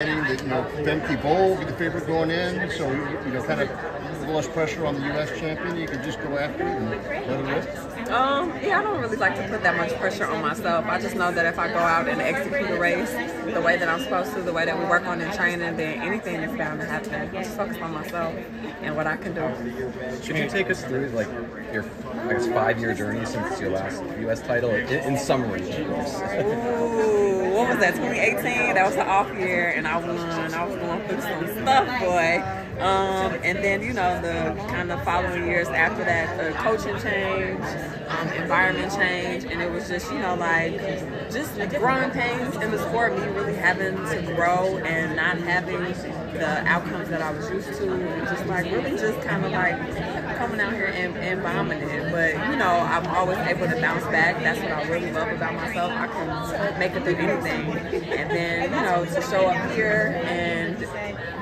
you know Bol will be the favorite going in, so you know kind of a little less pressure on the U.S. champion. You can just go after it and let it rip. Um, yeah, I don't really like to put that much pressure on myself. I just know that if I go out and execute a race the way that I'm supposed to, the way that we work on in training, then anything is bound to happen. I just focus on myself and what I can do. Could you take us through like your I guess five year journey since your last U.S. title in, in summary, of course? Ooh, what was that? 2018. That was the off year, and I won. I was going through some stuff, boy. Um, and then you know the kind of following years after that, the coaching change, um, environment change, and it was just you know like just growing pains in the sport. Me really having to grow and not having the outcomes that I was used to, just like really just kind of like coming out here and, and bombing it. But you know, I'm always able to bounce back. That's what I really love about myself. I can make it through anything, and then you know to show up here and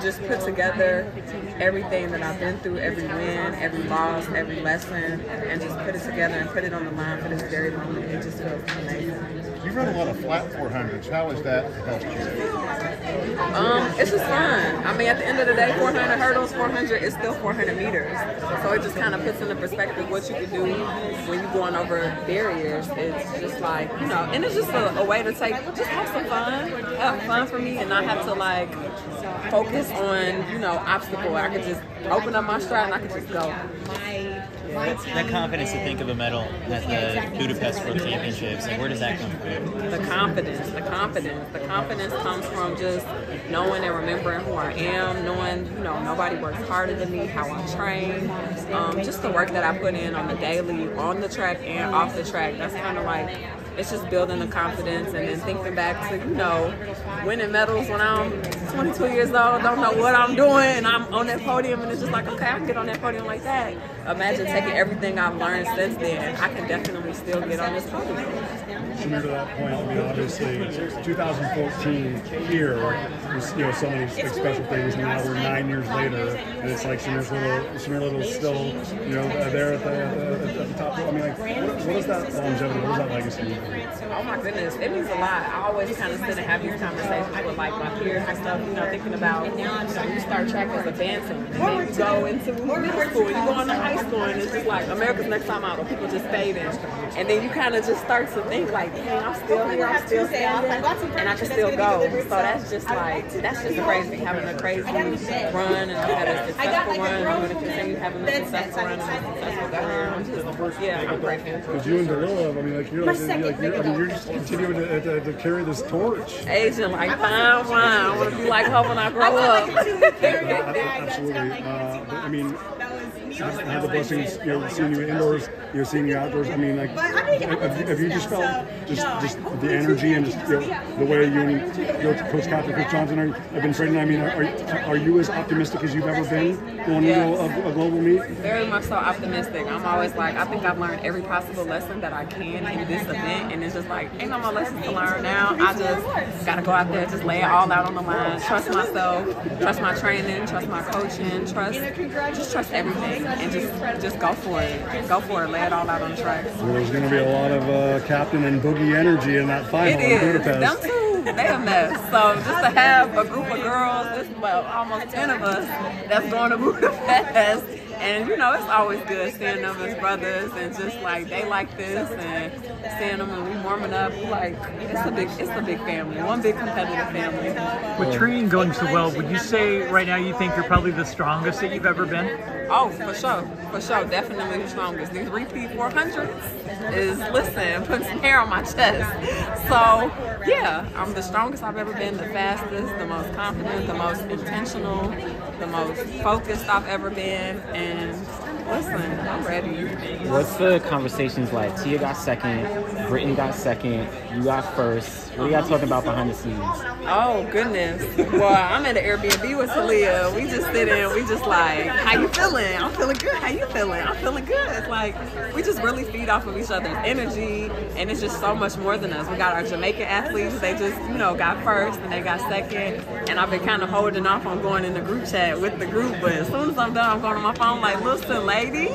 just put together everything that I've been through, every win, every loss, every lesson, and just put it together and put it on the line for this very moment. It just feels amazing. You run a lot of flat 400s. How has that helped you? Um, it's just fun. I mean, at the end of the day, 400 hurdles, 400 is still 400 meters. So it just kind of puts into perspective what you can do when you're going over barriers. It's just like, you know, and it's just a, a way to take, just have some fun, have fun for me and not have to like focus on, you know, obstacle. I could just open up my stride and I could just go. That's that confidence to think of a medal at the Budapest World Championships. Like, where does that come from? The confidence, the confidence, the confidence comes from just knowing and remembering who I am, knowing you know nobody works harder than me, how I train, um, just the work that I put in on the daily, on the track and off the track. That's kind of like it's just building the confidence and then thinking back to you know winning medals when I'm 22 years old, don't know what I'm doing, and I'm on that podium, and it's just like okay, I can get on that podium like that. Imagine taking everything I've learned since then. I can definitely still get on this podium. Similar to that point, I mean, obviously, 2014 here you know, so many big special things, and now we're nine years later, and it's like Shamier's little, Shamier Little still, you know, there at the, at the, at the top. I mean, like, what, what is that longevity? What is that legacy? Oh my goodness, it means a lot. I always kind of sit and have these conversations with like my peers and stuff. You know, thinking about you, know, you start track as a dancer, and then you go into middle school, you go into high school, and it's just like America's Next Top Model. People just fade in, and then you kind of just start to think like, dang, I'm still here, I'm still standing, and I can still go. So that's just like that's just crazy having a crazy run and I've had a successful run. I'm going to continue having a successful run and a successful career. I'm just, yeah, I'm grateful. Because you and Dalilah, I mean, like, you're like, you're, like, you're, I mean, you're just continuing to, to, to carry this torch. Aging like fine wine. I want to be like her when I grow up. Absolutely. Uh, but, I mean, I've had the blessings, you know, seeing you indoors, you know, seeing you outdoors. I mean, like, have, you- have you just felt just just the energy and just you know, the way you and you know, Coach Catherine, Coach Johnson are, have been training? I mean, are, are you as optimistic as you've ever been going Yes. into a, a global meet? Very much so optimistic. I'm always like, I think I've learned every possible lesson that I can in this event, and it's just like, ain't no more lessons to learn now. I just gotta go out there, just lay it all out on the line, trust myself, trust my training, trust my coaching, trust, just trust everything, and just just go for it, go for it, lay it all out on the track. So there's going to be a lot of uh, captain and boogie energy in that final It in is. Budapest. Them two, they a mess. So just to have a group of girls, this well, almost ten of us, that's going to Budapest. And you know, it's always good seeing them as brothers and just like they like this and seeing them when we warming up, like it's a big it's a big family. One big competitive family. With training going so well, would you say right now you think you're probably the strongest that you've ever been? Oh, for sure. For sure. Definitely the strongest. These repeat 400s is, listen, some hair on my chest. So, yeah, I'm the strongest I've ever been, the fastest, the most confident, the most intentional, the most focused I've ever been. And listen, I'm ready. What's the conversations like? Tia got second, Britton got second, you got first. Are y'all talking about behind the scenes? Oh goodness. Well, I'm at an Airbnb with Talia. We just sit in, we just like, how you feeling? I'm feeling good. How you feeling? I'm feeling good. It's like we just really feed off of each other's energy and it's just so much more than us. We got our Jamaican athletes, they just, you know, got first and they got second. And I've been kind of holding off on going in the group chat with the group, but as soon as I'm done, I'm going on my phone like, listen, ladies,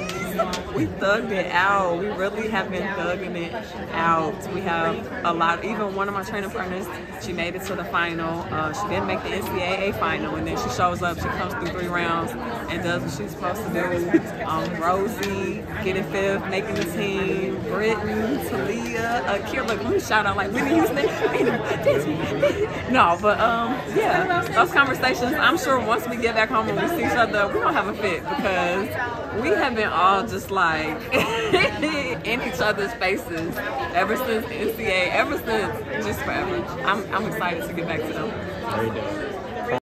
we thugged it out. We really have been thugging it out. We have a lot. Even one of my training partners, she made it to the final. Uh, she didn't make the NCAA final, and then she shows up. She comes through three rounds and does what she's supposed to do. Um, Rosie getting fifth, making the team. Britton, Talia, Akira. Look, let me shout out like Whitney Houston. no, but um, yeah, those conversations. I'm sure once we get back home and we see each other, we're gonna have a fit because we have been all just like in each other's faces ever since the NCAA, ever since just forever. I'm, I'm excited to get back to them.